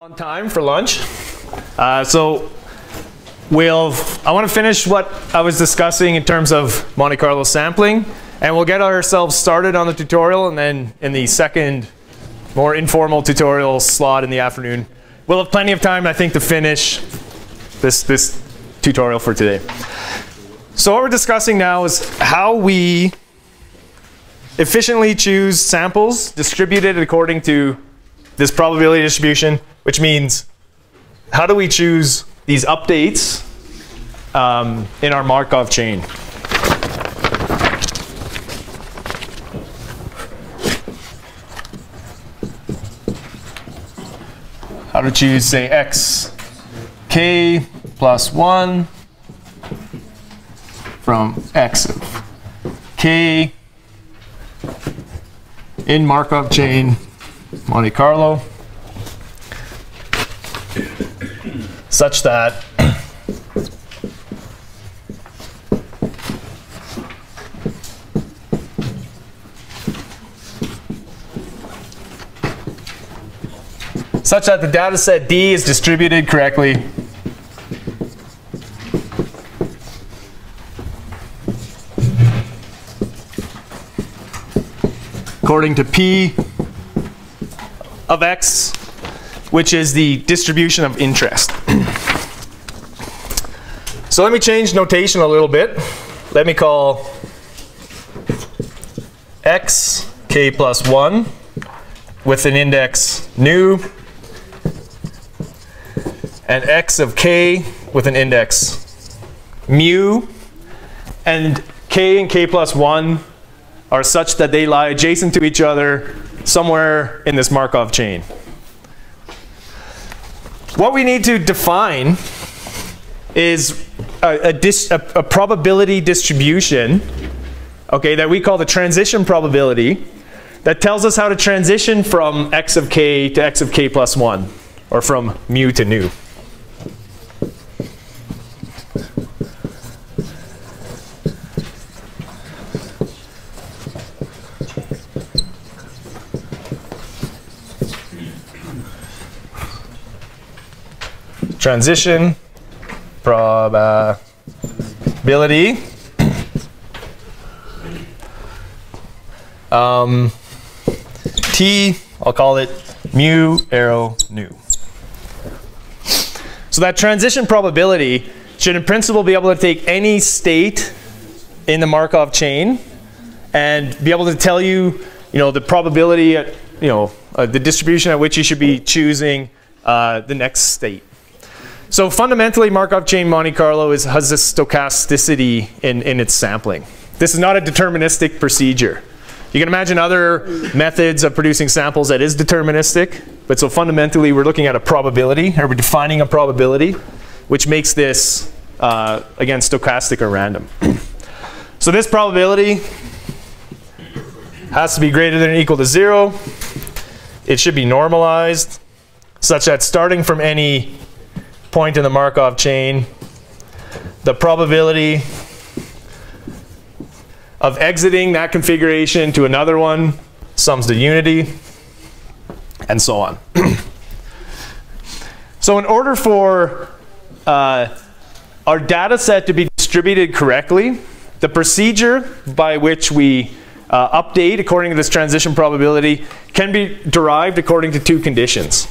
on time for lunch. Uh, so we'll, I want to finish what I was discussing in terms of Monte Carlo sampling, and we'll get ourselves started on the tutorial, and then in the second, more informal tutorial slot in the afternoon, we'll have plenty of time, I think, to finish this, this tutorial for today. So what we're discussing now is how we efficiently choose samples distributed according to this probability distribution which means how do we choose these updates um, in our Markov chain? How to choose, say, x k plus 1 from x of k in Markov chain Monte Carlo. Such that such that the data set D is distributed correctly. According to P of X which is the distribution of interest. so let me change notation a little bit. Let me call x k plus 1 with an index nu and x of k with an index mu and k and k plus 1 are such that they lie adjacent to each other somewhere in this Markov chain. What we need to define is a, a, dis, a, a probability distribution, okay, that we call the transition probability, that tells us how to transition from x of k to x of k plus 1, or from mu to nu. Transition probability um, t I'll call it mu arrow nu. So that transition probability should in principle be able to take any state in the Markov chain and be able to tell you you know the probability at, you know uh, the distribution at which you should be choosing uh, the next state so fundamentally, Markov chain Monte Carlo is, has this stochasticity in, in its sampling. This is not a deterministic procedure. You can imagine other methods of producing samples that is deterministic, but so fundamentally we're looking at a probability, or we're defining a probability, which makes this, uh, again, stochastic or random. so this probability has to be greater than or equal to zero. It should be normalized, such that starting from any point in the Markov chain, the probability of exiting that configuration to another one sums to unity, and so on. so in order for uh, our data set to be distributed correctly, the procedure by which we uh, update according to this transition probability can be derived according to two conditions.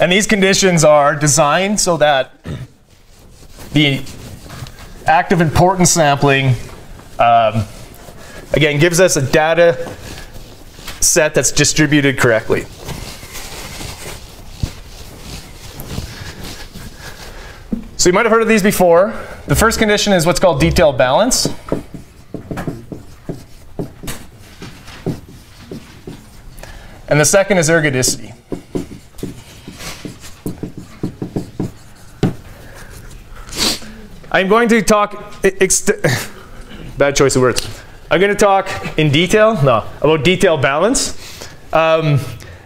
And these conditions are designed so that the active importance sampling, um, again, gives us a data set that's distributed correctly. So you might have heard of these before. The first condition is what's called detail balance. And the second is ergodicity. I'm going to talk, bad choice of words. I'm going to talk in detail, no, about detail balance. Um,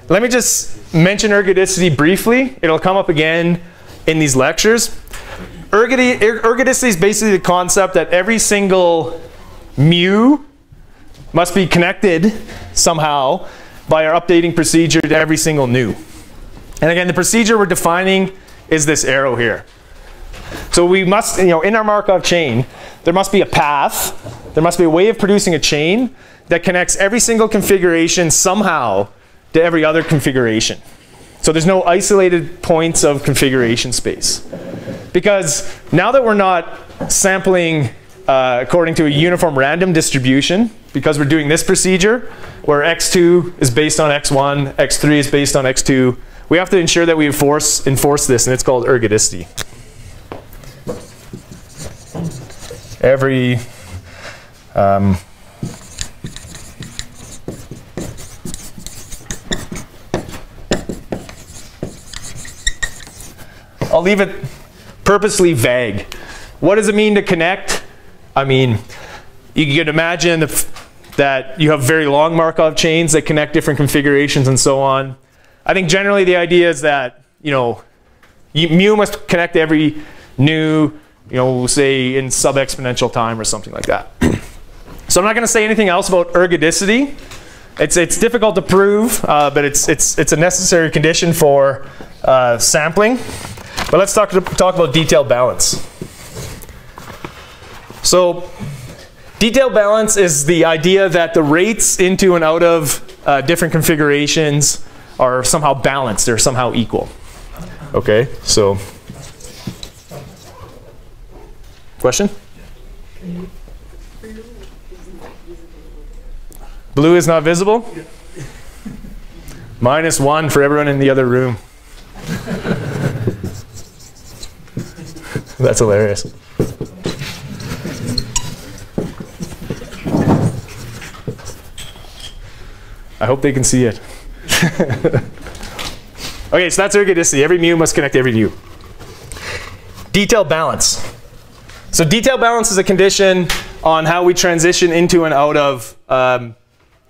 let me just mention ergodicity briefly. It'll come up again in these lectures. Ergodicity is basically the concept that every single mu must be connected somehow by our updating procedure to every single nu. And again, the procedure we're defining is this arrow here. So we must, you know, in our Markov chain, there must be a path, there must be a way of producing a chain that connects every single configuration somehow to every other configuration. So there's no isolated points of configuration space. Because now that we're not sampling uh, according to a uniform random distribution, because we're doing this procedure, where x2 is based on x1, x3 is based on x2, we have to ensure that we enforce, enforce this, and it's called ergodicity. Every um, I'll leave it purposely vague. What does it mean to connect? I mean, you can imagine that you have very long Markov chains that connect different configurations and so on. I think generally the idea is that, you know, mu must connect every nu, you know, say in sub-exponential time or something like that. so I'm not going to say anything else about ergodicity. It's, it's difficult to prove, uh, but it's, it's, it's a necessary condition for uh, sampling. But let's talk, talk about detail balance. So detail balance is the idea that the rates into and out of uh, different configurations are somehow balanced, they're somehow equal. Okay, so question? Blue is not visible? Minus one for everyone in the other room. That's hilarious. I hope they can see it. okay, so that's ergodicity. Every mu must connect every mu. Detail balance. So detail balance is a condition on how we transition into and out of um,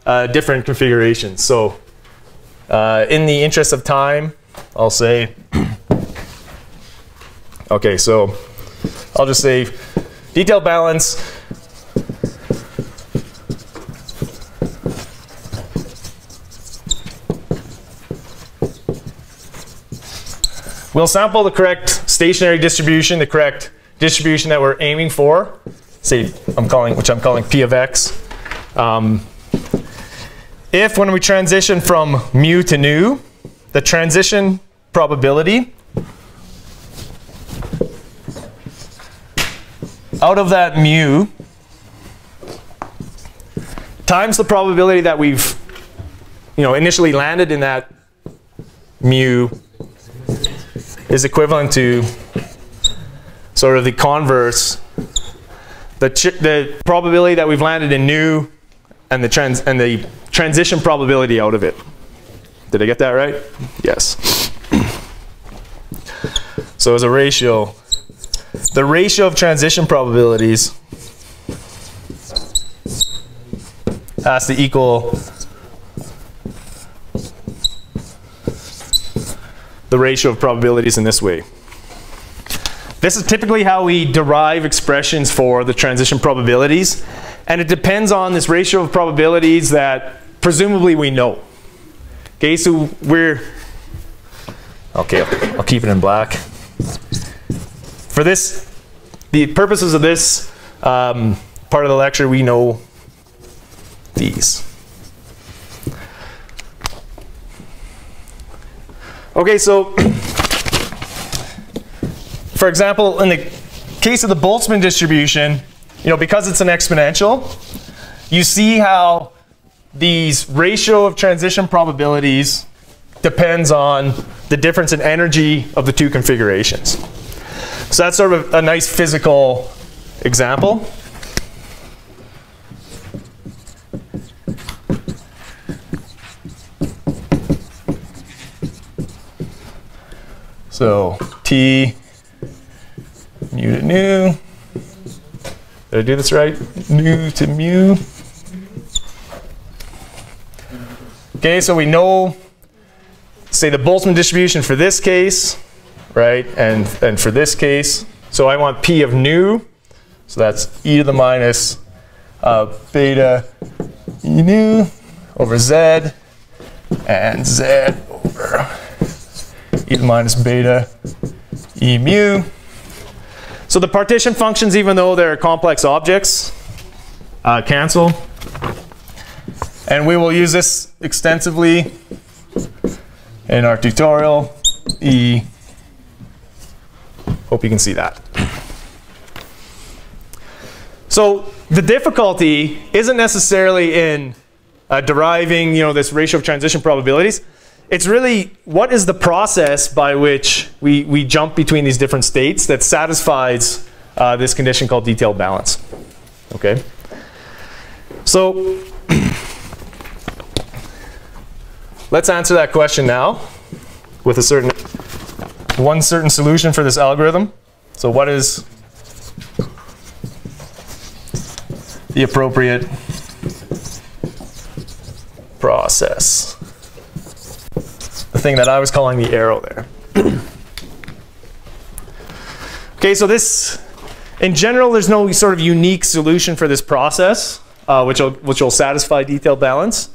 uh, different configurations. So uh, in the interest of time, I'll say Okay, so I'll just say detail balance. We'll sample the correct stationary distribution, the correct distribution that we're aiming for. Say I'm calling, which I'm calling P of X. Um, if when we transition from mu to nu, the transition probability out of that mu times the probability that we've you know initially landed in that mu is equivalent to sort of the converse the the probability that we've landed in nu and the trans and the transition probability out of it. Did I get that right? Yes. So as a ratio the ratio of transition probabilities has to equal the ratio of probabilities in this way. This is typically how we derive expressions for the transition probabilities. And it depends on this ratio of probabilities that presumably we know. Okay, so we're, okay, I'll, keep it in black. For this, the purposes of this um, part of the lecture, we know these. Okay, so for example, in the case of the Boltzmann distribution, you know, because it's an exponential, you see how these ratio of transition probabilities depends on the difference in energy of the two configurations. So that's sort of a nice physical example. So T mu to nu. Did I do this right? Nu to mu. Okay, so we know, say the Boltzmann distribution for this case, right, and, and for this case. So I want P of nu, so that's e to the minus uh, beta e nu over z, and z over e to the minus beta e mu. So the partition functions, even though they're complex objects, uh, cancel. And we will use this extensively in our tutorial. E. Hope you can see that. So the difficulty isn't necessarily in uh, deriving, you know, this ratio of transition probabilities. It's really what is the process by which we, we jump between these different states that satisfies uh, this condition called detailed balance. Okay. So let's answer that question now with a certain one certain solution for this algorithm. So what is the appropriate process? The thing that I was calling the arrow there. okay, so this, in general, there's no sort of unique solution for this process, uh, which, will, which will satisfy detailed balance.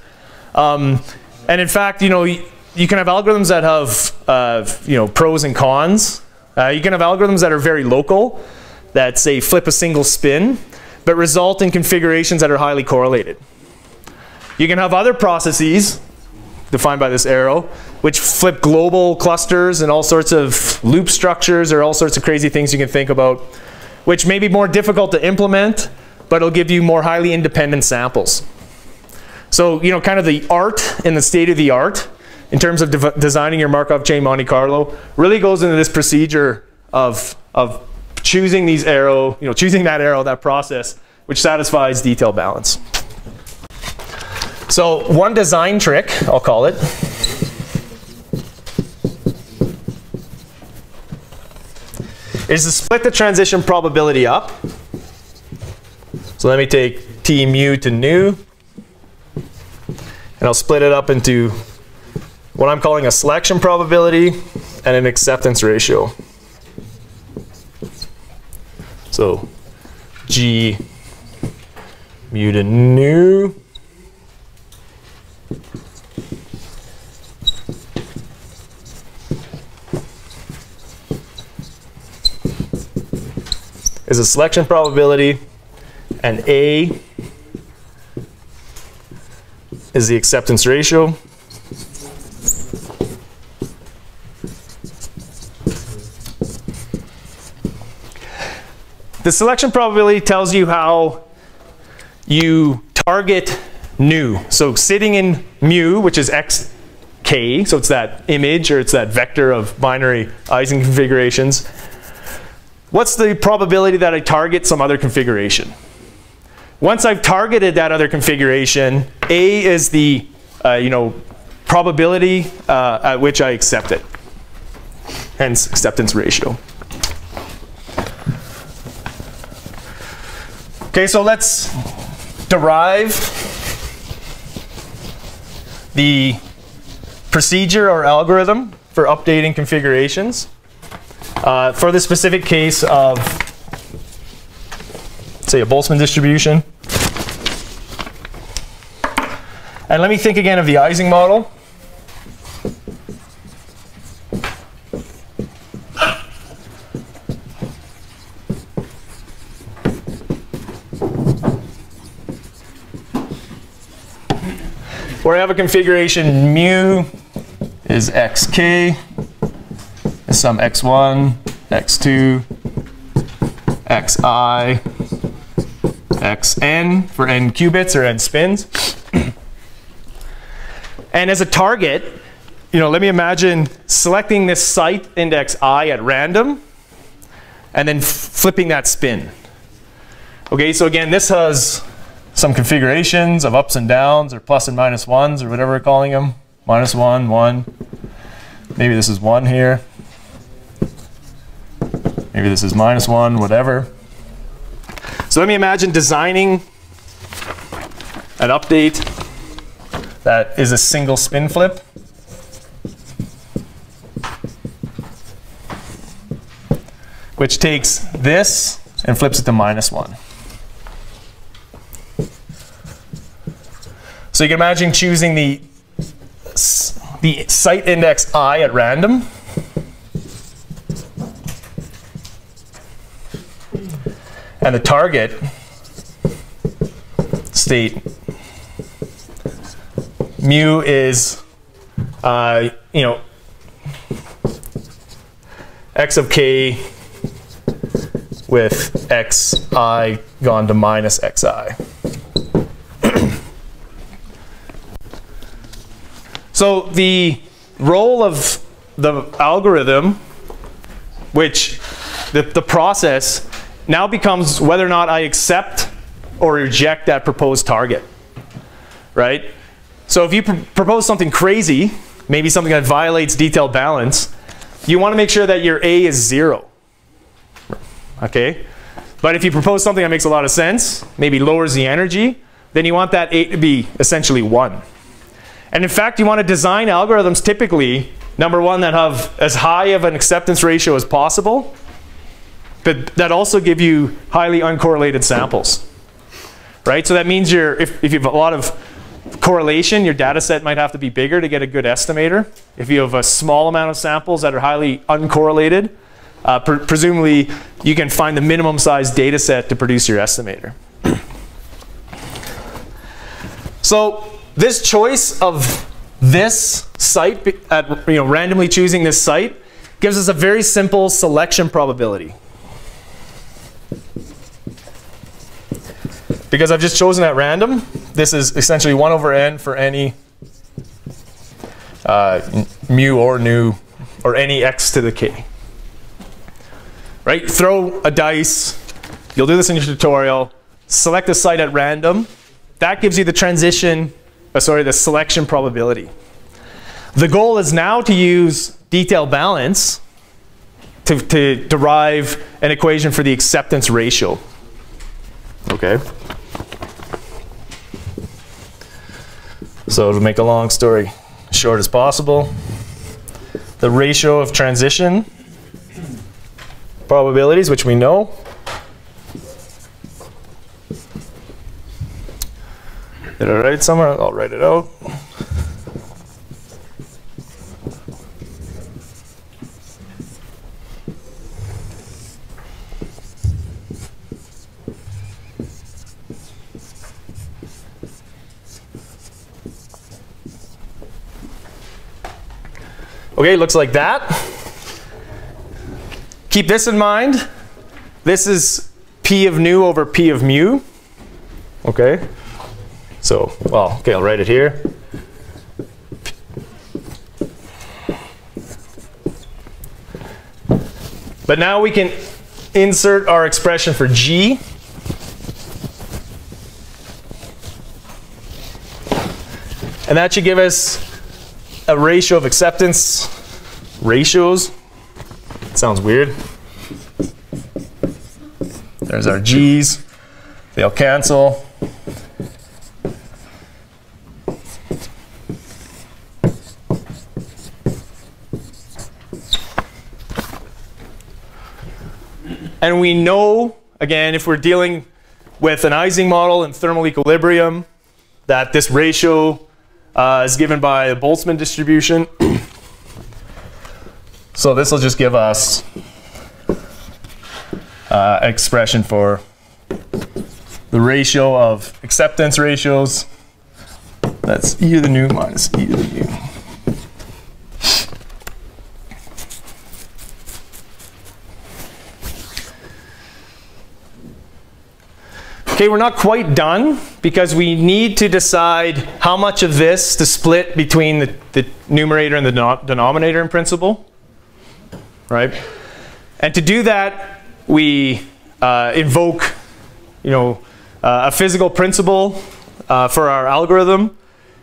Um, and in fact, you know, you, can have algorithms that have, uh, you know, pros and cons. Uh, you can have algorithms that are very local, that say flip a single spin, but result in configurations that are highly correlated. You can have other processes, defined by this arrow, which flip global clusters and all sorts of loop structures or all sorts of crazy things you can think about, which may be more difficult to implement, but it'll give you more highly independent samples. So, you know, kind of the art and the state of the art in terms of de designing your Markov chain Monte Carlo really goes into this procedure of, of choosing these arrow, you know, choosing that arrow, that process, which satisfies detail balance. So one design trick, I'll call it, is to split the transition probability up. So let me take T mu to nu, and I'll split it up into what I'm calling a selection probability and an acceptance ratio. So G mu to nu is a selection probability, and A is the acceptance ratio. The selection probability tells you how you target nu. So sitting in mu, which is xk, so it's that image or it's that vector of binary Ising configurations, what's the probability that I target some other configuration? Once I've targeted that other configuration, A is the uh, you know, probability uh, at which I accept it, hence acceptance ratio. Okay, so let's derive the procedure or algorithm for updating configurations. Uh, for the specific case of, say, a Boltzmann distribution. And let me think again of the Ising model. Where I have a configuration mu is xk is some x1, x2, xi, xn for n qubits or n spins. and as a target, you know, let me imagine selecting this site index i at random and then flipping that spin. Okay, so again, this has some configurations of ups and downs or plus and minus ones or whatever we're calling them. Minus one, one. Maybe this is one here. Maybe this is minus one, whatever. So let me imagine designing an update that is a single spin flip. Which takes this and flips it to minus one. So you can imagine choosing the, the site index i at random. And the target state mu is, uh, you know, x of k with xi gone to minus xi. So the role of the algorithm, which the, the process now becomes whether or not I accept or reject that proposed target, right? So if you pr propose something crazy, maybe something that violates detailed balance, you want to make sure that your A is zero, okay? But if you propose something that makes a lot of sense, maybe lowers the energy, then you want that A to be essentially one. And in fact, you want to design algorithms typically, number one, that have as high of an acceptance ratio as possible, but that also give you highly uncorrelated samples right? So that means you're, if, if you have a lot of correlation, your data set might have to be bigger to get a good estimator. If you have a small amount of samples that are highly uncorrelated, uh, pre presumably you can find the minimum size data set to produce your estimator. so this choice of this site, at, you know, randomly choosing this site, gives us a very simple selection probability. Because I've just chosen at random, this is essentially 1 over n for any uh, mu or nu or any x to the k. Right? Throw a dice. You'll do this in your tutorial. Select a site at random. That gives you the transition, uh, sorry, the selection probability. The goal is now to use detailed balance to, to derive an equation for the acceptance ratio. Okay. So to make a long story short as possible, the ratio of transition probabilities, which we know, did I write it somewhere? I'll write it out. Okay, looks like that. Keep this in mind. This is P of nu over P of mu. Okay. So, well, okay, I'll write it here. But now we can insert our expression for G. And that should give us a ratio of acceptance ratios. Sounds weird. There's our G's. They'll cancel. And we know, again, if we're dealing with an Ising model and thermal equilibrium, that this ratio uh, is given by the Boltzmann distribution. so this will just give us uh, expression for the ratio of acceptance ratios. That's e to the nu minus e to the nu. Okay, we're not quite done because we need to decide how much of this to split between the, the numerator and the denominator in principle, right? And to do that, we uh, invoke, you know, uh, a physical principle uh, for our algorithm,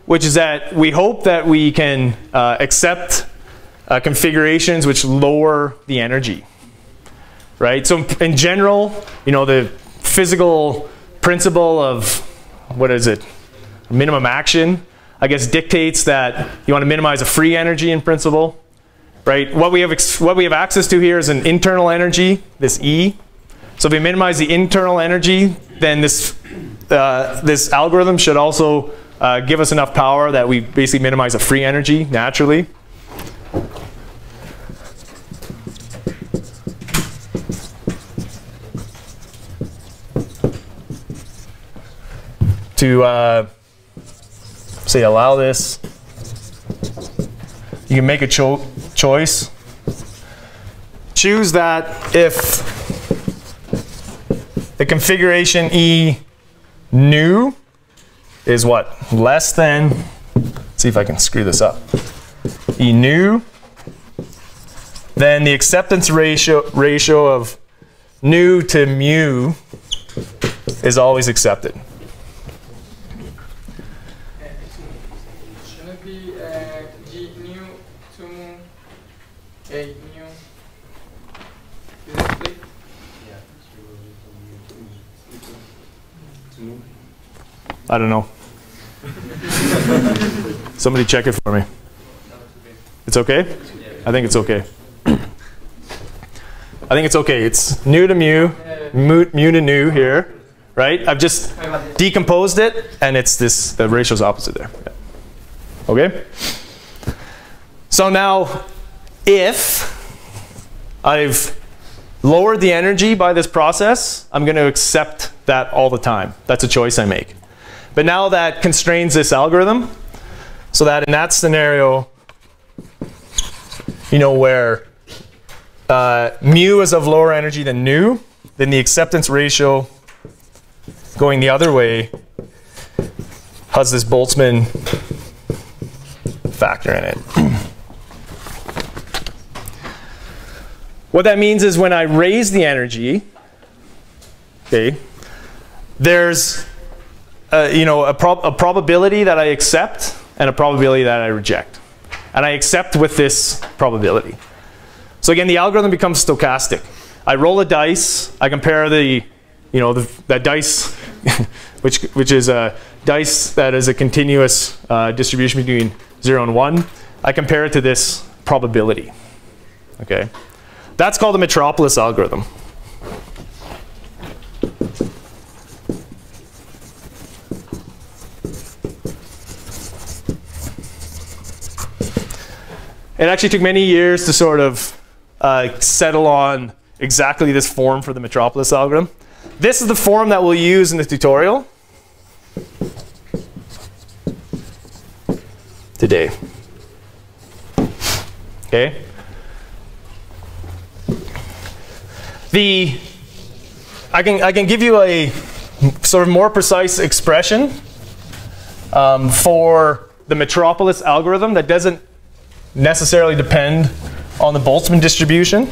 which is that we hope that we can uh, accept uh, configurations which lower the energy, right? So in general, you know, the physical principle of, what is it, minimum action I guess, dictates that you want to minimize a free energy in principle, right? What we have, what we have access to here is an internal energy, this E. So if we minimize the internal energy, then this, uh, this algorithm should also uh, give us enough power that we basically minimize a free energy naturally. To uh, say allow this, you can make a cho choice. Choose that if the configuration E nu is what? Less than, see if I can screw this up. E nu, then the acceptance ratio, ratio of nu to mu is always accepted. Shouldn't it be uh, G nu to mu A nu? Is it split? I don't know. Somebody check it for me. It's okay? I think it's okay. I think it's okay. It's nu to mu, mu, mu to nu here, right? I've just decomposed it, and it's this, the ratio's opposite there. Yeah. Okay? So now, if I've lowered the energy by this process, I'm going to accept that all the time. That's a choice I make. But now that constrains this algorithm, so that in that scenario, you know, where uh, mu is of lower energy than nu, then the acceptance ratio going the other way has this Boltzmann factor in it. what that means is when I raise the energy, okay, there's uh, you know, a, prob a probability that I accept and a probability that I reject. And I accept with this probability. So again, the algorithm becomes stochastic. I roll a dice, I compare the, you know, that dice, which, which is a dice that is a continuous uh, distribution between 0 and 1. I compare it to this probability. Okay? That's called the Metropolis algorithm. It actually took many years to sort of uh, settle on exactly this form for the Metropolis algorithm. This is the form that we'll use in the tutorial today. Okay? The I can I can give you a sort of more precise expression um, for the Metropolis algorithm that doesn't necessarily depend on the Boltzmann distribution.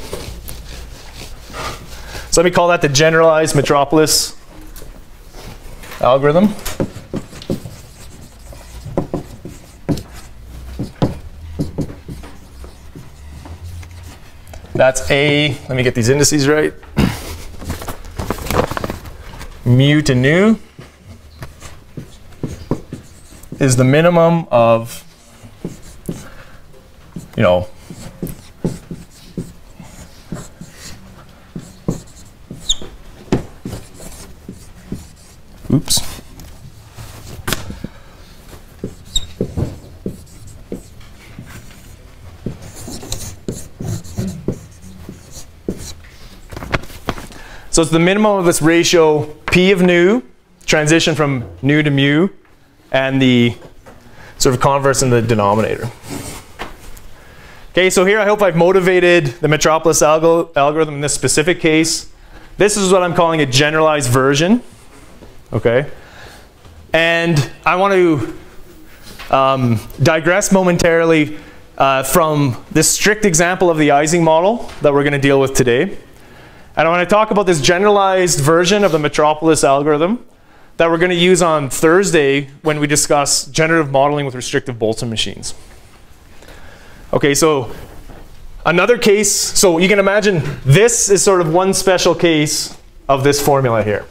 So let me call that the generalized metropolis algorithm. That's A, let me get these indices right. Mu to nu is the minimum of you know, oops. So it's the minimum of this ratio P of nu, transition from nu to mu, and the sort of converse in the denominator. Okay, so here I hope I've motivated the Metropolis algo algorithm in this specific case. This is what I'm calling a generalized version. Okay, and I want to um, digress momentarily uh, from this strict example of the Ising model that we're going to deal with today. And I want to talk about this generalized version of the Metropolis algorithm that we're going to use on Thursday when we discuss generative modeling with restrictive Boltzmann machines. Okay, so another case, so you can imagine this is sort of one special case of this formula here.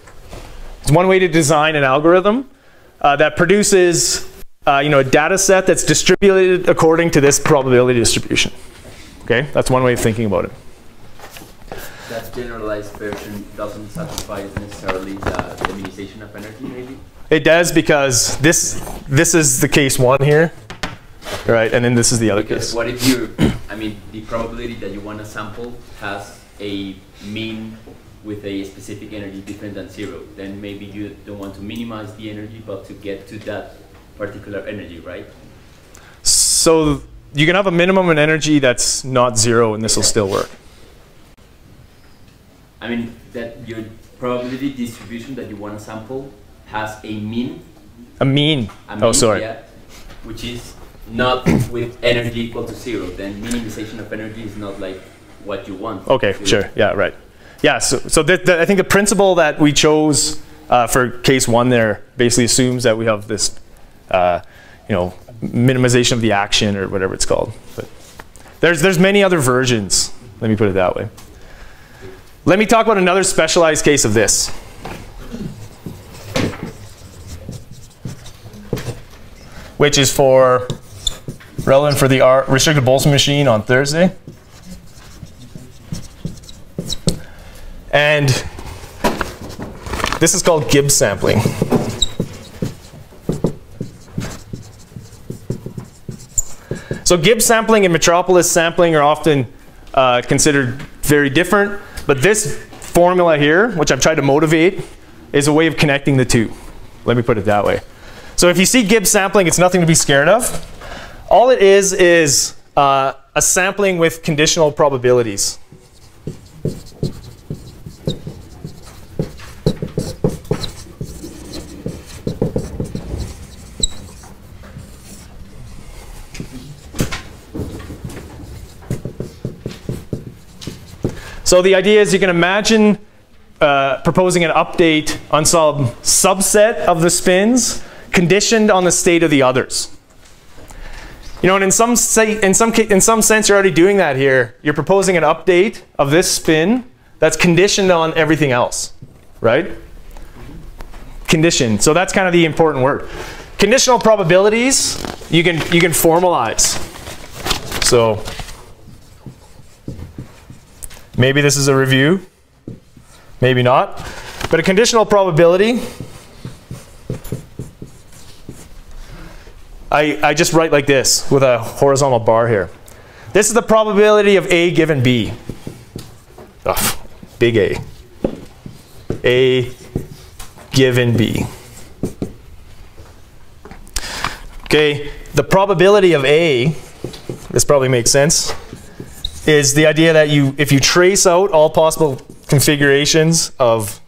It's one way to design an algorithm uh, that produces uh, you know, a data set that's distributed according to this probability distribution. Okay, that's one way of thinking about it. That generalized version doesn't satisfy necessarily the, the minimization of energy, maybe? It does because this this is the case one here, right? And then this is the other Because case. what if you, I mean, the probability that you want to sample has a mean with a specific energy different than zero, then maybe you don't want to minimize the energy, but to get to that particular energy, right? So you can have a minimum in energy that's not zero, and this will still work. I mean, that your probability distribution that you want to sample has a mean, A mean. a oh, mean, sorry. yeah, which is not with energy equal to zero. Then minimization of energy is not like what you want. Okay, sure. Yeah, right. Yeah, so, so the, the, I think the principle that we chose uh, for case one there basically assumes that we have this, uh, you know, minimization of the action or whatever it's called. But there's, there's many other versions. Let me put it that way. Let me talk about another specialized case of this. Which is for relevant for the R restricted Boltzmann machine on Thursday. And this is called Gibbs sampling. So Gibbs sampling and Metropolis sampling are often uh, considered very different, but this formula here, which I've tried to motivate, is a way of connecting the two. Let me put it that way. So if you see Gibbs sampling, it's nothing to be scared of. All it is is uh, a sampling with conditional probabilities. So the idea is you can imagine uh, proposing an update on some subset of the spins conditioned on the state of the others. You know, and in some, say, in, some, in some sense, you're already doing that here. You're proposing an update of this spin that's conditioned on everything else, right? Conditioned. So that's kind of the important word. Conditional probabilities, you can, you can formalize. So maybe this is a review, maybe not. But a conditional probability I, I just write like this with a horizontal bar here. This is the probability of A given B. Ugh, big A. A given B. Okay, the probability of A, this probably makes sense, is the idea that you, if you trace out all possible configurations of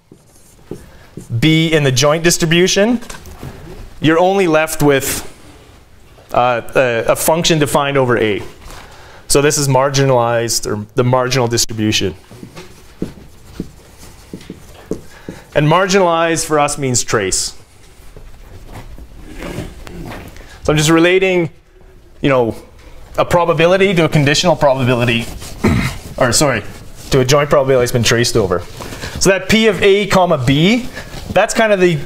B in the joint distribution, you're only left with a, a function defined over A. So this is marginalized, or the marginal distribution. And marginalized for us means trace. So I'm just relating, you know, a probability to a conditional probability, or sorry, to a joint probability that's been traced over. So that P of A comma B, that's kind of the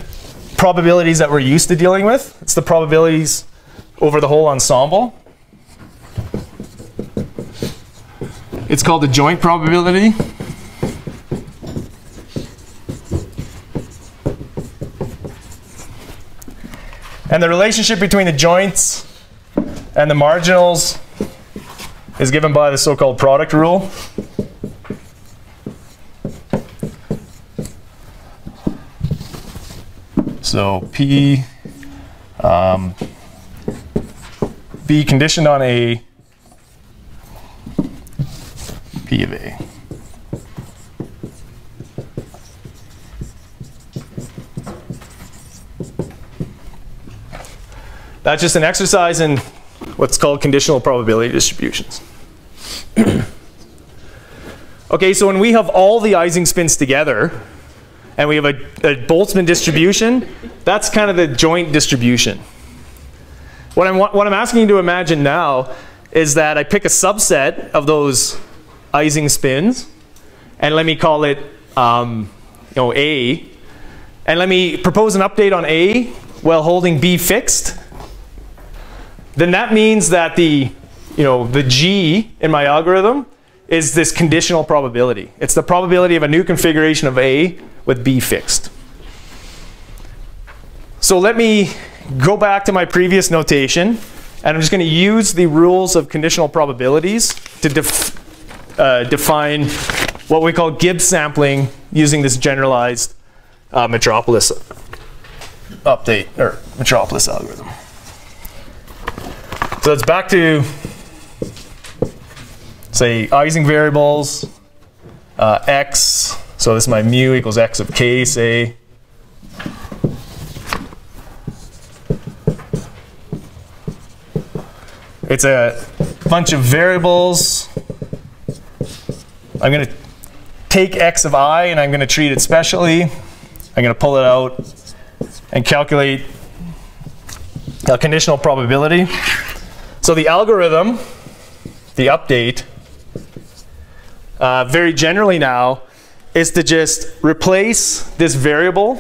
probabilities that we're used to dealing with. It's the probabilities over the whole ensemble. It's called the joint probability. And the relationship between the joints and the marginals is given by the so-called product rule. So P um, B conditioned on a P of A. That's just an exercise in what's called conditional probability distributions. okay, so when we have all the Ising spins together, and we have a, a Boltzmann distribution, that's kind of the joint distribution. What I'm, what I'm asking you to imagine now is that I pick a subset of those Ising spins, and let me call it um, you know, A, and let me propose an update on A while holding B fixed, then that means that the, you know, the G in my algorithm is this conditional probability. It's the probability of a new configuration of A with B fixed. So let me go back to my previous notation, and I'm just going to use the rules of conditional probabilities to def uh, define what we call Gibbs sampling using this generalized uh, Metropolis update, or Metropolis algorithm. So it's back to, say, Ising variables, uh, x, so this is my mu equals x of k, say, It's a bunch of variables. I'm going to take x of i and I'm going to treat it specially. I'm going to pull it out and calculate a conditional probability. So the algorithm, the update, uh, very generally now, is to just replace this variable,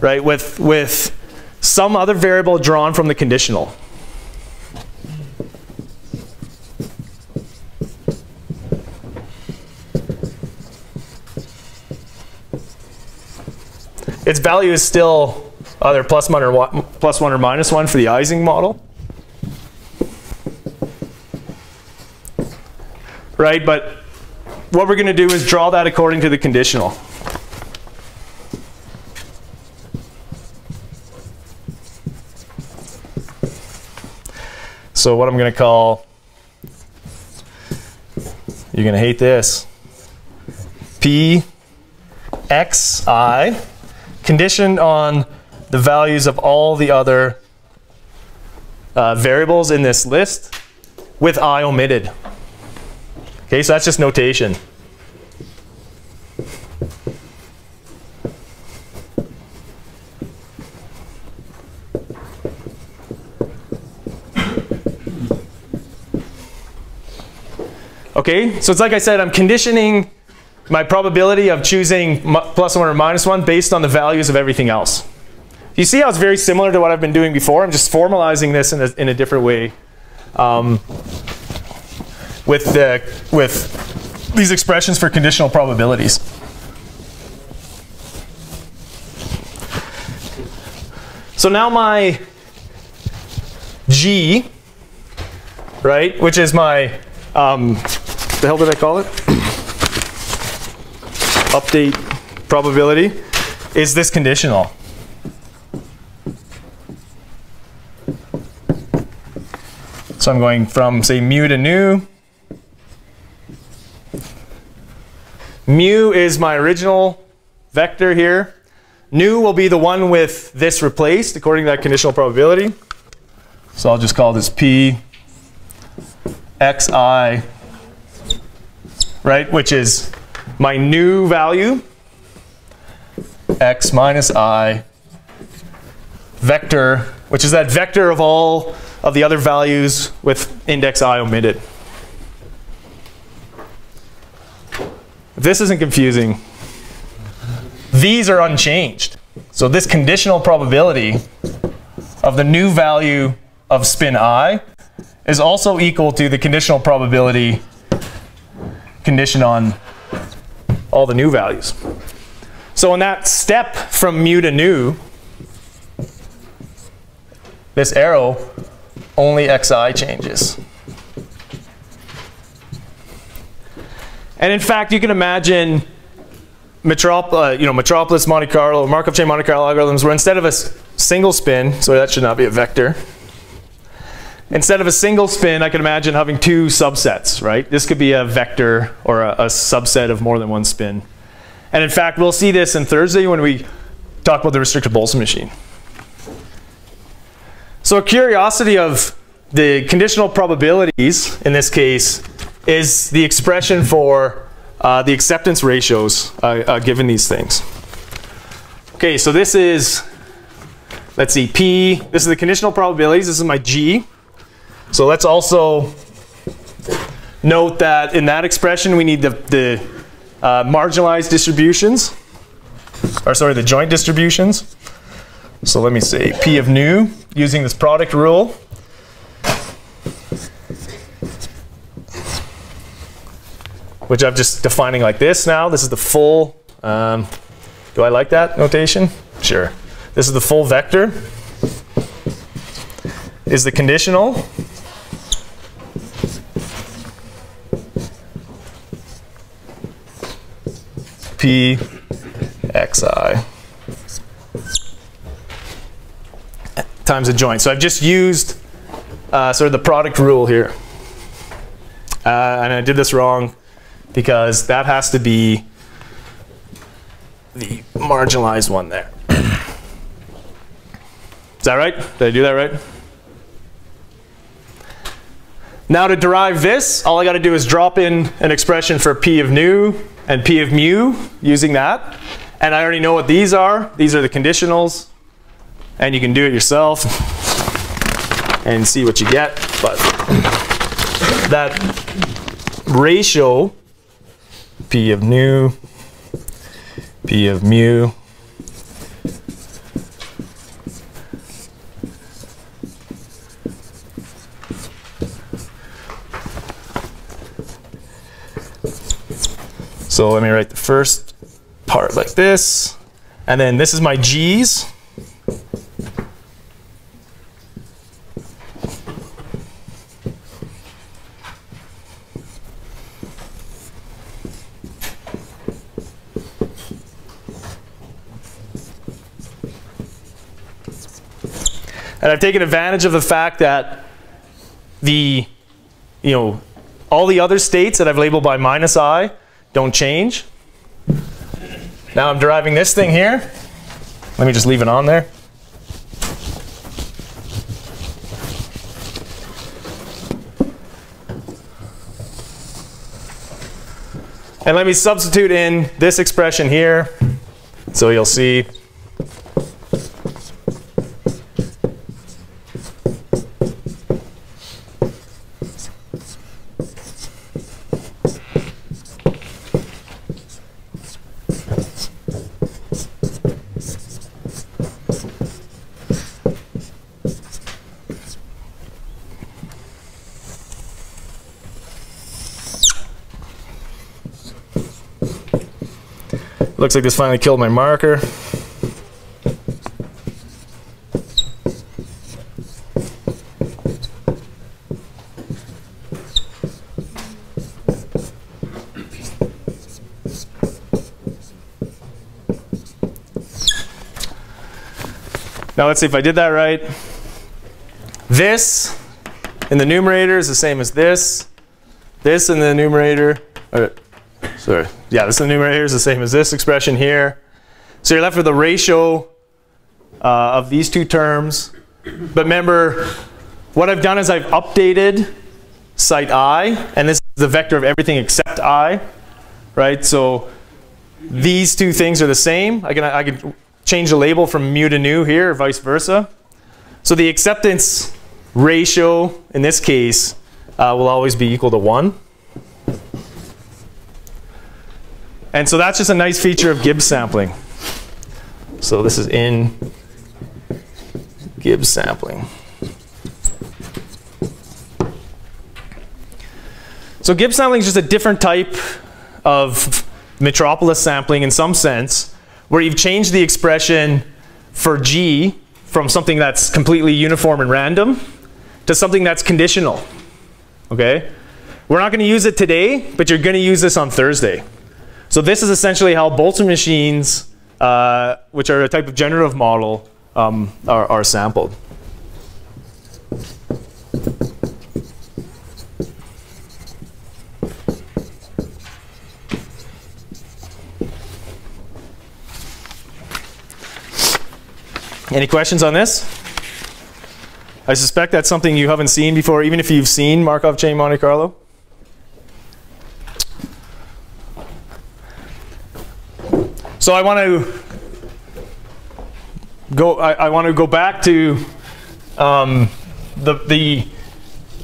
right, with, with some other variable drawn from the conditional. Its value is still either plus one or, plus one or minus one for the Ising model. Right, but what we're going to do is draw that according to the conditional. So what I'm going to call, you're going to hate this, P X I conditioned on the values of all the other uh, variables in this list with i omitted. Okay, so that's just notation. Okay, so it's like I said, I'm conditioning my probability of choosing plus one or minus one based on the values of everything else. You see how it's very similar to what I've been doing before? I'm just formalizing this in a, in a different way um, with, the, with these expressions for conditional probabilities. So now my G, right, which is my, um, the hell did I call it? Update probability is this conditional. So I'm going from, say, mu to nu. Mu is my original vector here. Nu will be the one with this replaced according to that conditional probability. So I'll just call this P xi, right, which is my new value, x minus i, vector, which is that vector of all of the other values with index i omitted. If this isn't confusing, these are unchanged. So this conditional probability of the new value of spin i is also equal to the conditional probability condition on all the new values. So in that step from mu to nu, this arrow, only xi changes. And in fact, you can imagine Metrop uh, you know, Metropolis Monte Carlo, Markov chain Monte Carlo algorithms where instead of a single spin, so that should not be a vector, Instead of a single spin, I can imagine having two subsets, right? This could be a vector or a, a, subset of more than one spin. And in fact, we'll see this in Thursday when we talk about the restricted Boltzmann machine. So a curiosity of the conditional probabilities, in this case, is the expression for uh, the acceptance ratios uh, uh, given these things. Okay, so this is, let's see, P, this is the conditional probabilities, this is my G. So let's also note that in that expression we need the, the uh, marginalized distributions, or sorry, the joint distributions. So let me say P of nu using this product rule. Which I'm just defining like this now. This is the full, um, do I like that notation? Sure. This is the full vector. Is the conditional. P xi times a joint. So I've just used uh, sort of the product rule here. Uh, and I did this wrong because that has to be the marginalized one there. Is that right? Did I do that right? Now to derive this, all I got to do is drop in an expression for p of nu and p of mu using that. And I already know what these are. These are the conditionals. And you can do it yourself and see what you get. But that ratio, p of nu, p of mu, So let me write the first part like this. And then this is my G's. And I've taken advantage of the fact that the, you know, all the other states that I've labeled by minus i don't change. Now I'm deriving this thing here. Let me just leave it on there. And let me substitute in this expression here. So you'll see Looks like this finally killed my marker. Now let's see if I did that right. This in the numerator is the same as this. This in the numerator, or, sorry, yeah, this numerator is the same as this expression here. So you're left with a ratio uh, of these two terms. But remember, what I've done is I've updated site i, and this is the vector of everything except i, right? So these two things are the same. I can, I can change the label from mu to nu here, or vice versa. So the acceptance ratio, in this case, uh, will always be equal to 1. And so that's just a nice feature of Gibbs sampling. So this is in Gibbs sampling. So Gibbs sampling is just a different type of metropolis sampling in some sense, where you've changed the expression for G from something that's completely uniform and random to something that's conditional. Okay? We're not going to use it today, but you're going to use this on Thursday. So this is essentially how Boltzmann machines, uh, which are a type of generative model, um, are, are sampled. Any questions on this? I suspect that's something you haven't seen before, even if you've seen Markov chain Monte Carlo. So I want to go. I, I want to go back to um, the the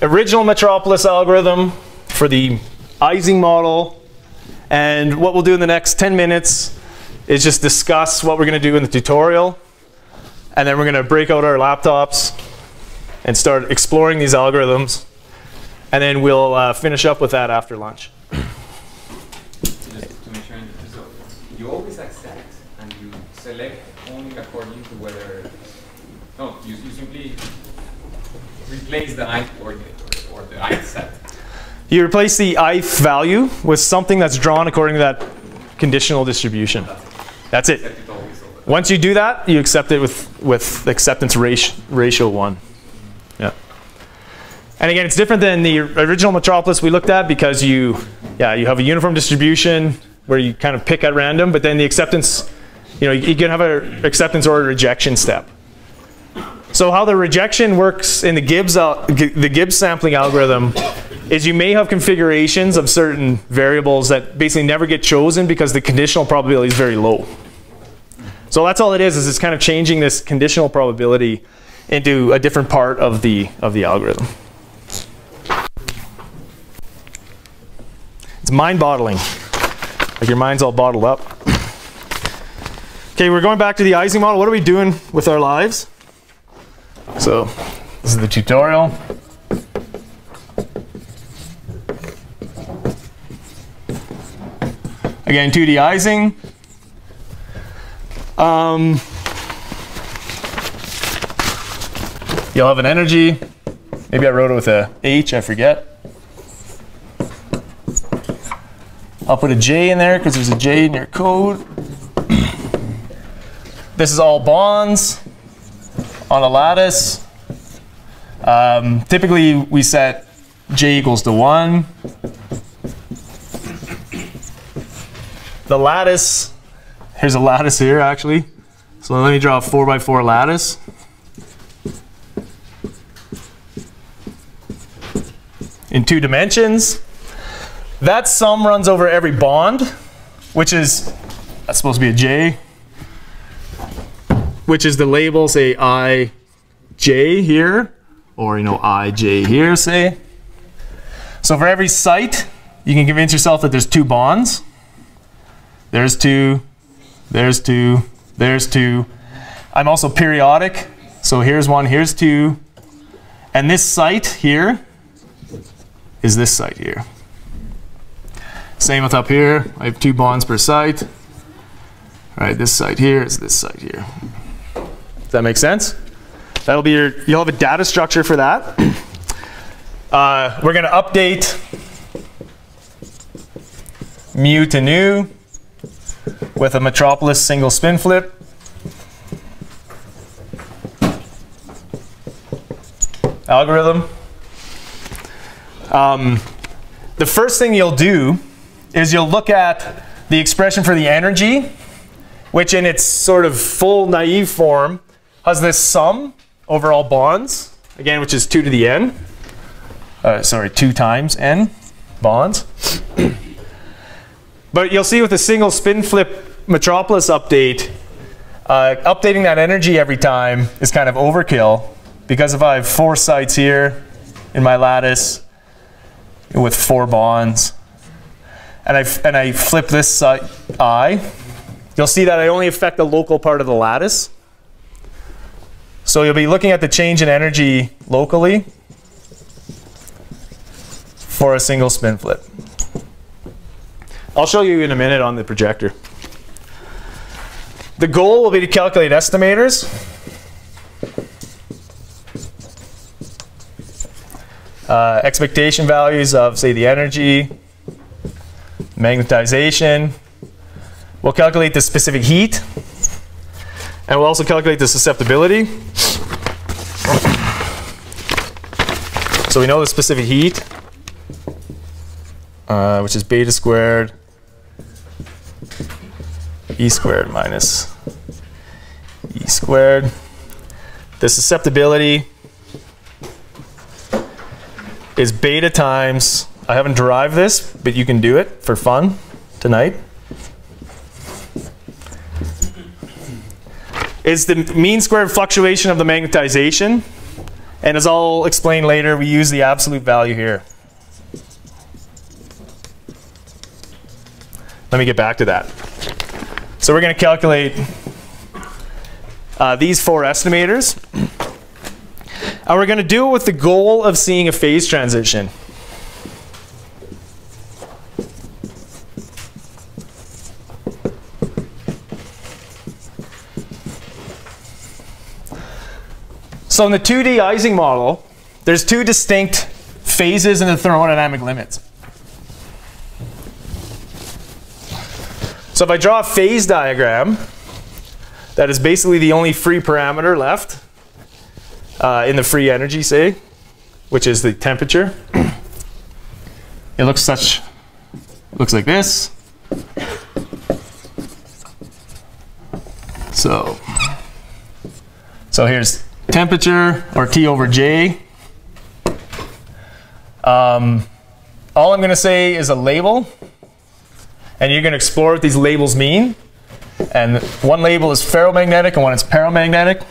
original Metropolis algorithm for the Ising model, and what we'll do in the next 10 minutes is just discuss what we're going to do in the tutorial, and then we're going to break out our laptops and start exploring these algorithms, and then we'll uh, finish up with that after lunch. you always accept and you select only according to whether, no, you, you simply replace the ith coordinate or, or the ith set. You replace the ith value with something that's drawn according to that conditional distribution. That's it. Once you do that, you accept it with, with acceptance ratio, ratio 1. Yeah. And again, it's different than the original Metropolis we looked at because you, yeah, you have a uniform distribution where you kind of pick at random, but then the acceptance, you know, you can have an acceptance or a rejection step. So how the rejection works in the Gibbs, the Gibbs sampling algorithm is you may have configurations of certain variables that basically never get chosen because the conditional probability is very low. So that's all it is, is it's kind of changing this conditional probability into a different part of the, of the algorithm. It's mind bottling. Like your mind's all bottled up. Okay, we're going back to the Ising model. What are we doing with our lives? So, this is the tutorial. Again, 2D Ising. Um, you'll have an energy. Maybe I wrote it with a H, I forget. I'll put a J in there because there's a J in your code. this is all bonds on a lattice. Um, typically, we set J equals to 1. The lattice, here's a lattice here actually. So let me draw a 4 by 4 lattice. In two dimensions. That sum runs over every bond, which is, that's supposed to be a J, which is the label, say I, J here, or you know, I, J here, say. So for every site, you can convince yourself that there's two bonds. There's two, there's two, there's two. I'm also periodic, so here's one, here's two. And this site here is this site here. Same with up here. I have two bonds per site. All right, this site here is this site here. That make sense? That'll be your, you'll have a data structure for that. Uh, we're going to update mu to nu with a Metropolis single spin flip. Algorithm. Um, the first thing you'll do is you'll look at the expression for the energy, which in its sort of full naive form has this sum over all bonds, again, which is 2 to the n. Uh, sorry, 2 times n bonds. but you'll see with a single spin flip Metropolis update, uh, updating that energy every time is kind of overkill because if I have four sites here in my lattice with four bonds, and I, and I flip this site i, you'll see that I only affect the local part of the lattice. So you'll be looking at the change in energy locally for a single spin flip. I'll show you in a minute on the projector. The goal will be to calculate estimators. Uh, expectation values of, say, the energy, magnetization. We'll calculate the specific heat. And we'll also calculate the susceptibility. So we know the specific heat, uh, which is beta squared E squared minus E squared. The susceptibility is beta times, I haven't derived this, but you can do it for fun tonight. Is the mean squared fluctuation of the magnetization. And as I'll explain later, we use the absolute value here. Let me get back to that. So we're going to calculate uh, these four estimators. And we're going to do it with the goal of seeing a phase transition. So in the 2D Ising model, there's two distinct phases in the thermodynamic limits. So if I draw a phase diagram, that is basically the only free parameter left uh, in the free energy, say, which is the temperature. it looks such, looks like this. So, so here's temperature or T over J. Um, all I'm going to say is a label, and you're going to explore what these labels mean. And one label is ferromagnetic and one is paramagnetic.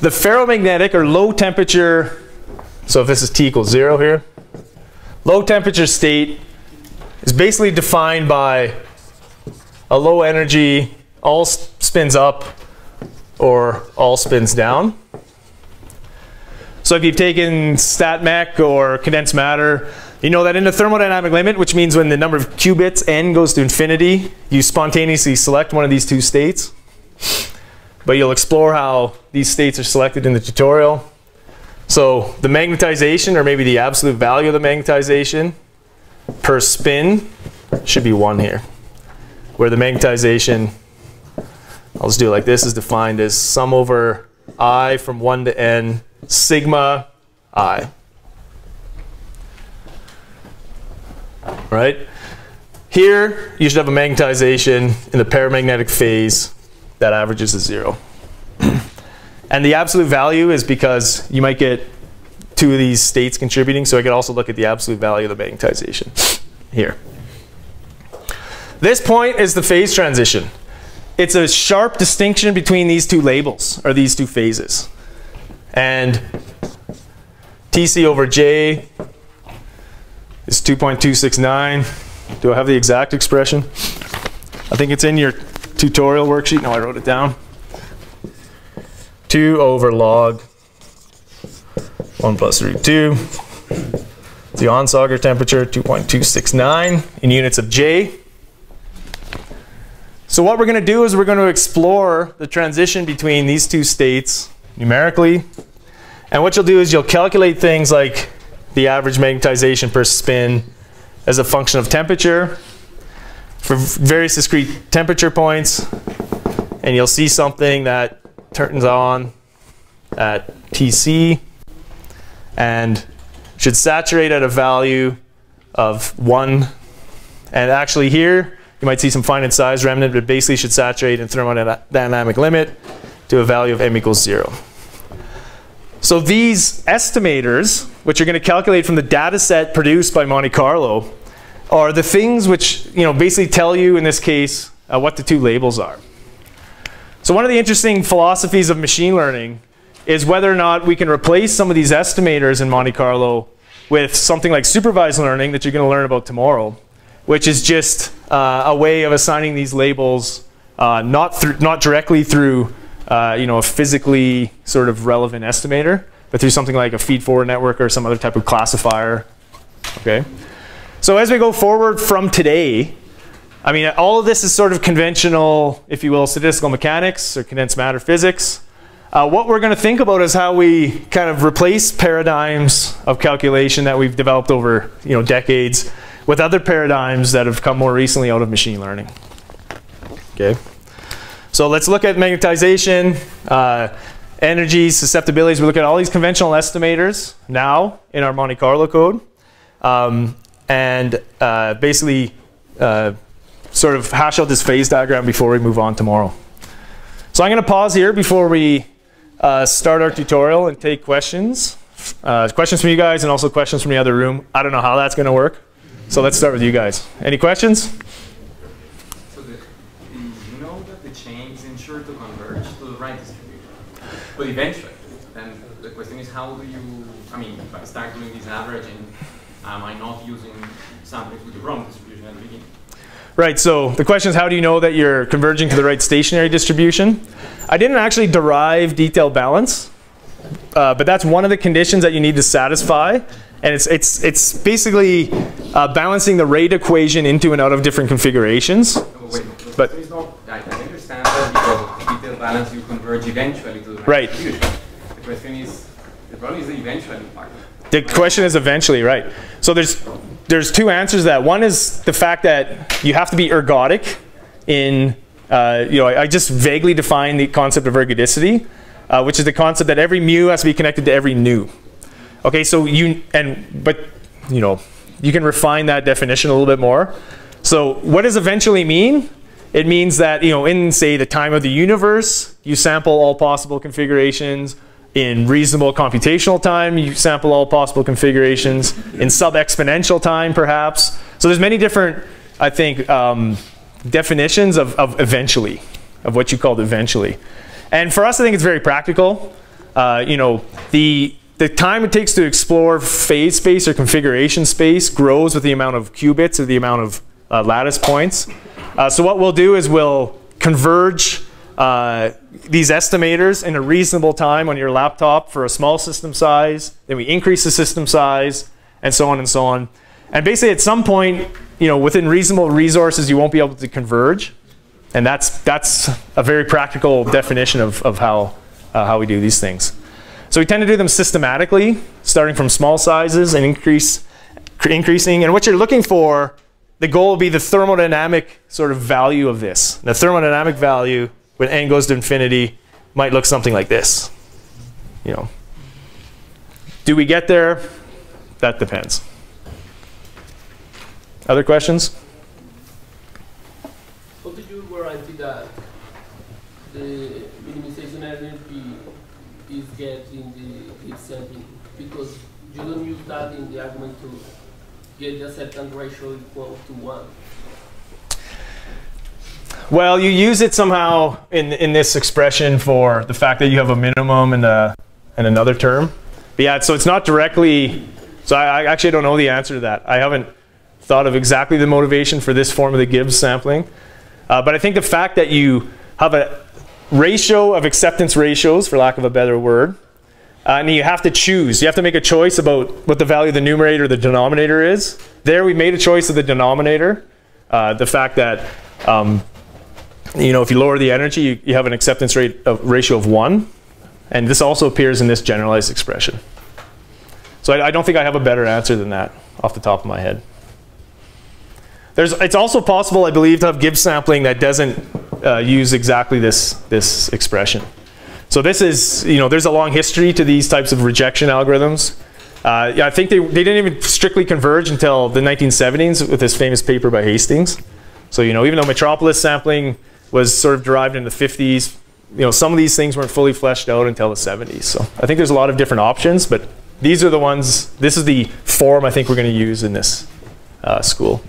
The ferromagnetic or low temperature, so if this is T equals zero here, low temperature state is basically defined by a low energy, all spins up or all spins down. So if you've taken stat mech or condensed matter, you know that in the thermodynamic limit, which means when the number of qubits n goes to infinity, you spontaneously select one of these two states. But you'll explore how these states are selected in the tutorial. So the magnetization, or maybe the absolute value of the magnetization per spin should be 1 here. Where the magnetization, I'll just do it like this, is defined as sum over i from 1 to n sigma i. Right? Here, you should have a magnetization in the paramagnetic phase that averages to zero. and the absolute value is because you might get two of these states contributing, so I could also look at the absolute value of the magnetization here. This point is the phase transition. It's a sharp distinction between these two labels, or these two phases. And TC over J is 2.269. Do I have the exact expression? I think it's in your tutorial worksheet. No, I wrote it down. 2 over log 1 plus root 2. The Onsager temperature, 2.269 in units of J. So what we're going to do is we're going to explore the transition between these two states numerically. And what you'll do is you'll calculate things like the average magnetization per spin as a function of temperature for various discrete temperature points. And you'll see something that turns on at Tc and should saturate at a value of 1. And actually here, you might see some finite size remnant, but basically should saturate in thermodynamic limit to a value of m equals 0. So these estimators, which are going to calculate from the data set produced by Monte Carlo, are the things which you know basically tell you, in this case, uh, what the two labels are. So one of the interesting philosophies of machine learning is whether or not we can replace some of these estimators in Monte Carlo with something like supervised learning that you're going to learn about tomorrow, which is just uh, a way of assigning these labels uh, not, through, not directly through uh, you know, a physically sort of relevant estimator, but through something like a feed-forward network or some other type of classifier. Okay. So as we go forward from today, I mean, all of this is sort of conventional, if you will, statistical mechanics or condensed matter physics. Uh, what we're going to think about is how we kind of replace paradigms of calculation that we've developed over you know, decades with other paradigms that have come more recently out of machine learning. Okay. So let's look at magnetization, uh, energy, susceptibilities. We look at all these conventional estimators now in our Monte Carlo code. Um, and uh, basically uh, sort of hash out this phase diagram before we move on tomorrow. So I'm going to pause here before we uh, start our tutorial and take questions. Uh, questions from you guys and also questions from the other room. I don't know how that's going to work. So let's start with you guys. Any questions? Eventually, then the question is how do you, I mean, if I start doing this averaging, am I not using sampling with the wrong distribution at the beginning? Right, so the question is how do you know that you're converging to the right stationary distribution? I didn't actually derive detailed balance, uh, but that's one of the conditions that you need to satisfy. And it's, it's, it's basically uh, balancing the rate equation into and out of different configurations. No, wait, the But- I, I understand that because of detail balance you converge eventually to the right Right. The question is, the problem is the eventually part. The question is eventually, right? So there's there's two answers to that. One is the fact that you have to be ergodic in, uh, you know, I, I just vaguely define the concept of ergodicity, uh, which is the concept that every mu has to be connected to every nu. Okay, so you, and, but, you know, you can refine that definition a little bit more. So what does eventually mean? It means that, you know, in say the time of the universe, you sample all possible configurations. In reasonable computational time, you sample all possible configurations. In sub-exponential time, perhaps. So there's many different, I think, um, definitions of, of eventually, of what you called eventually. And for us, I think it's very practical. Uh, you know, the the time it takes to explore phase space or configuration space grows with the amount of qubits or the amount of uh, lattice points. Uh, so what we'll do is we'll converge uh, these estimators in a reasonable time on your laptop for a small system size. Then we increase the system size, and so on and so on. And basically, at some point, you know, within reasonable resources, you won't be able to converge. And that's that's a very practical definition of, of how uh, how we do these things. So we tend to do them systematically, starting from small sizes and increase increasing. And what you're looking for, the goal will be the thermodynamic sort of value of this. The thermodynamic value when n goes to infinity might look something like this. You know. Do we get there? That depends. Other questions? How do you guarantee that the minimization energy is get in the sampling? Because you don't use that in the argument to get the acceptance ratio equal to one. Well, you use it somehow in, in this expression for the fact that you have a minimum and, a, and another term. But yeah, so it's not directly, so I, I actually don't know the answer to that. I haven't thought of exactly the motivation for this form of the Gibbs sampling. Uh, but I think the fact that you have a ratio of acceptance ratios, for lack of a better word, uh, and you have to choose. You have to make a choice about what the value of the numerator or the denominator is. There, we made a choice of the denominator. Uh, the fact that, um, you know, if you lower the energy, you, you have an acceptance rate of ratio of one. And this also appears in this generalized expression. So I, I don't think I have a better answer than that off the top of my head. There's, it's also possible, I believe, to have Gibbs sampling that doesn't uh, use exactly this, this expression. So this is, you know, there's a long history to these types of rejection algorithms. Uh, yeah, I think they, they didn't even strictly converge until the 1970s with this famous paper by Hastings. So, you know, even though metropolis sampling was sort of derived in the 50s, you know, some of these things weren't fully fleshed out until the 70s. So I think there's a lot of different options, but these are the ones, this is the form I think we're going to use in this uh, school.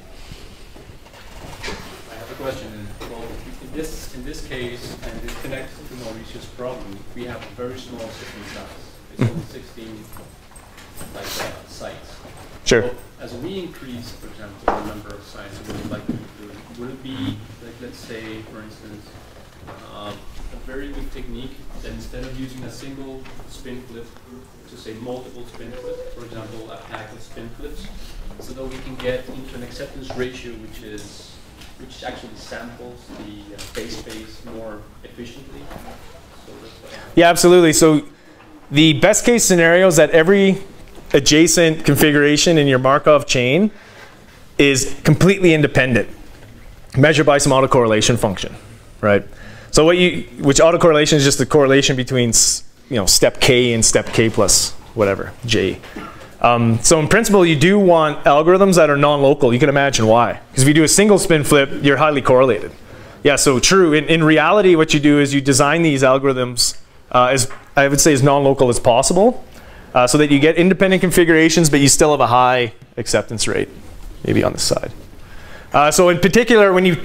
I have a question. Well, in this, in this case, and this connects to Mauricio's problem, we have a very small system size. It's only 16 like uh, sites. Sure. So as we increase, for example, the number of sites we would like would it be, like, let's say, for instance, uh, a very good technique that instead of using a single spin flip, to say multiple spin flips, for example, a pack of spin flips, so that we can get into an acceptance ratio which is which actually samples the uh, phase space more efficiently. So Yeah, absolutely. So the best case scenario is that every adjacent configuration in your Markov chain is completely independent, measured by some autocorrelation function, right? So what you, which autocorrelation is just the correlation between, you know, step k and step k plus whatever, j. Um, so in principle, you do want algorithms that are non-local. You can imagine why. Because if you do a single spin flip, you're highly correlated. Yeah, so true. In, in reality, what you do is you design these algorithms uh, as, I would say, as non-local as possible, uh, so that you get independent configurations, but you still have a high acceptance rate, maybe on the side. Uh, so in particular, when you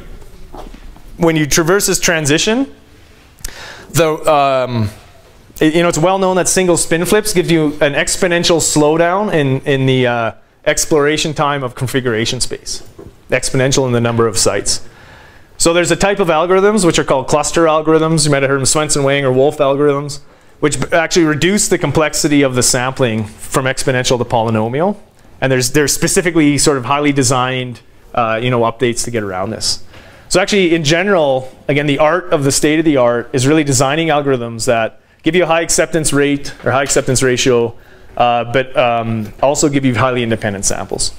when you traverse this transition, the um, you know it's well known that single spin flips give you an exponential slowdown in in the uh, exploration time of configuration space, exponential in the number of sites. So there's a type of algorithms which are called cluster algorithms. You might have heard of Swendsen-Wang or Wolff algorithms, which actually reduce the complexity of the sampling from exponential to polynomial. And there's, there's specifically sort of highly designed uh, you know, updates to get around this. So actually, in general, again, the art of the state of the art is really designing algorithms that give you a high acceptance rate or high acceptance ratio, uh, but um, also give you highly independent samples.